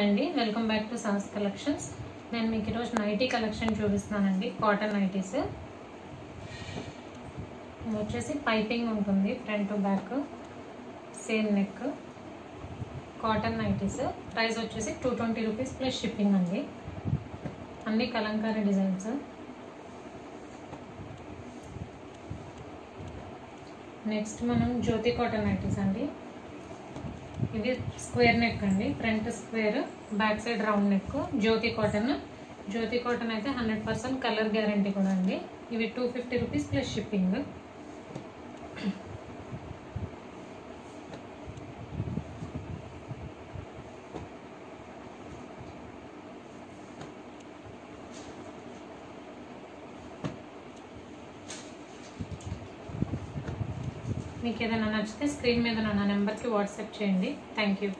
Hi అండి. Welcome back to సాస్ collections నేను మీకు ఈరోజు నైటీ కలెక్షన్ చూపిస్తున్నానండి. కాటన్ నైటీస్ వచ్చేసి పైపింగ్ ఉంటుంది front to back same neck cotton nighties price వచ్చేసి two twenty rupees plus shipping అండి. అన్ని కలంకారీ డిజైన్స్ నెక్స్ట్ మనం జ్యోతి కాటన్ నైటీస్ అండి. ఇది స్క్వేర్ నెక్ అండి. Front square back side round neck Jyoti cotton. Jyoti cotton అయితే హండ్రెడ్ పర్సెంట్ కలర్ గ్యారంటీ కూడా అండి. ఇవి two fifty rupees plus shipping. మీకు ఏదైనా నచ్చితే స్క్రీన్ మీద నా నెంబర్కి వాట్సాప్ చేయండి. Thank you